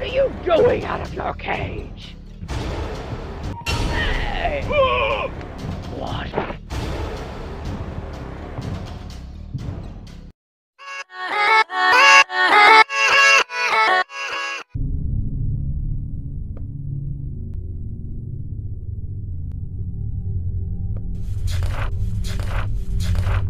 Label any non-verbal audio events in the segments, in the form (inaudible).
What are you doing out of your cage? Hey! what? I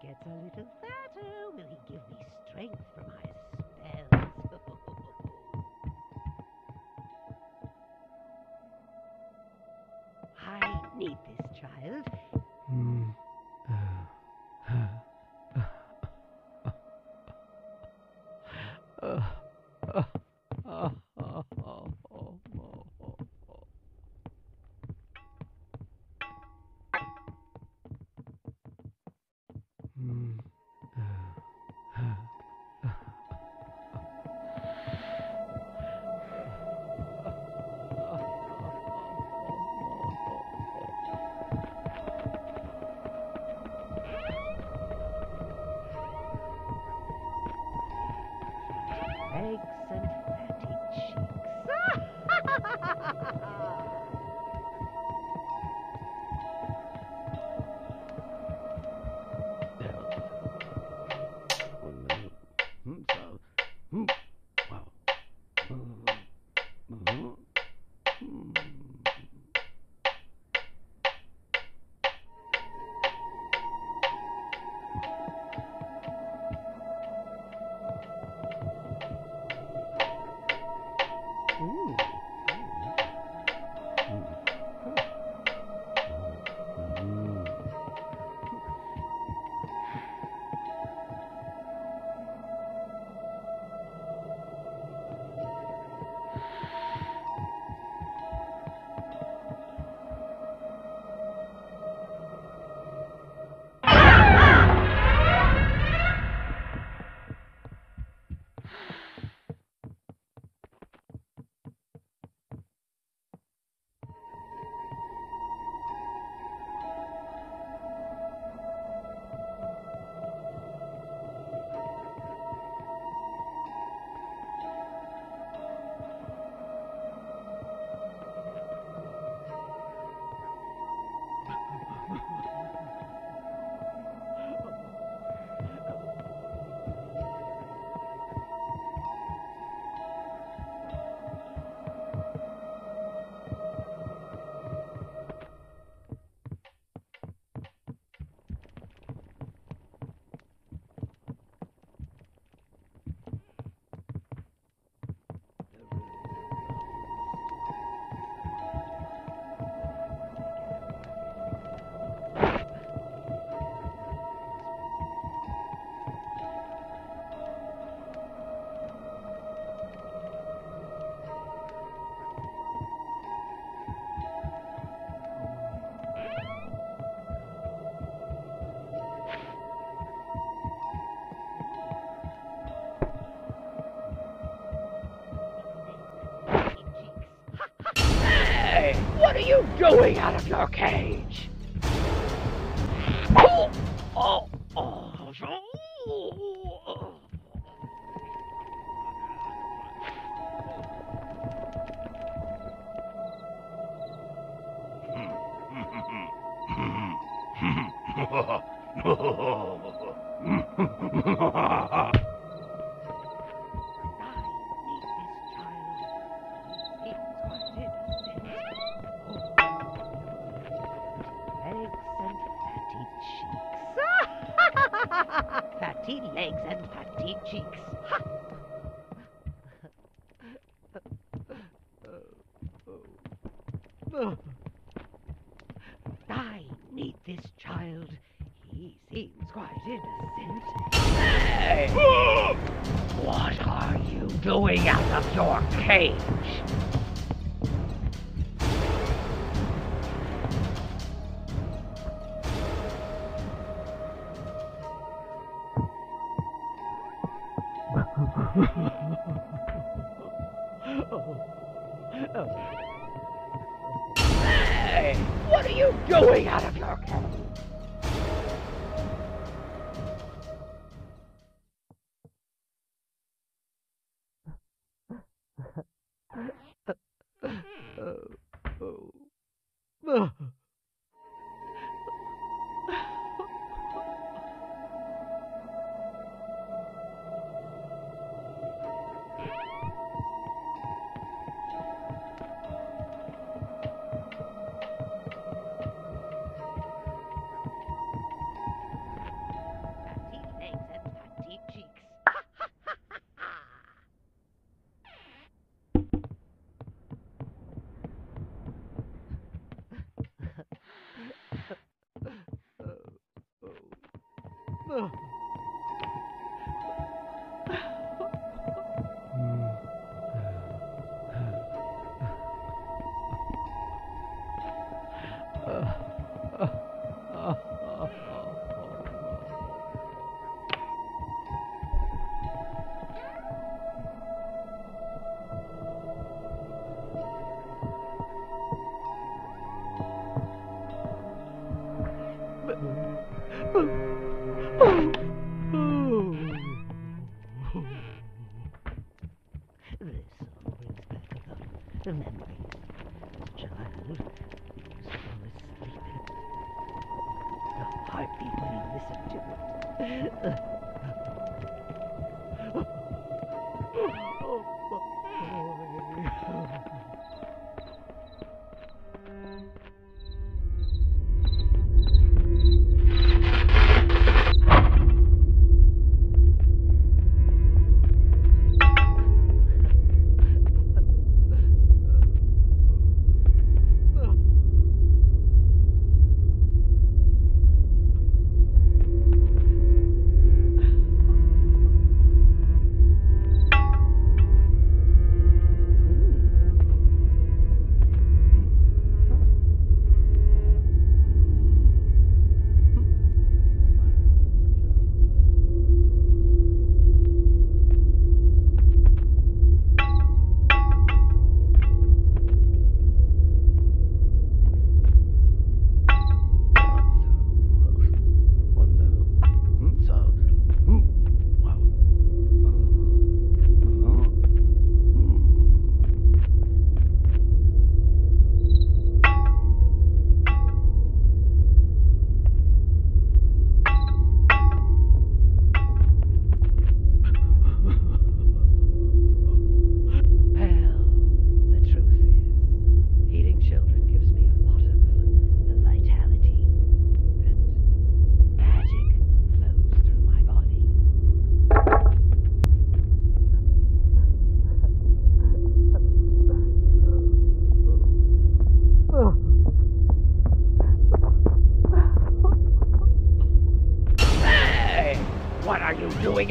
gets a little fatter, will he give me strength for my What are you doing out of your cage? (laughs) I need this child. He seems quite innocent. Hey! (gasps) What are you doing out of your cage? (laughs) What are you doing out of your cage? This (laughs) uh, oh. (sighs) oh. Child, who's always sleeping. The heartbeat you listen to (laughs) uh, uh.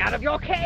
Out of your cage?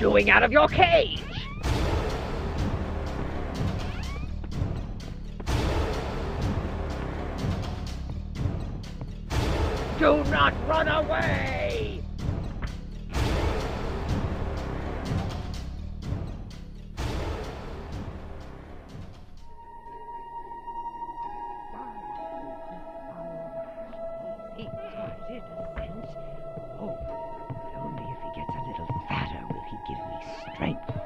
doing out of your cage? Do not run away! right.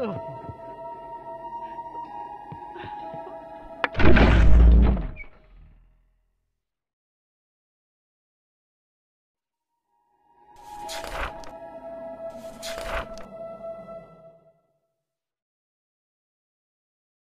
Ugh.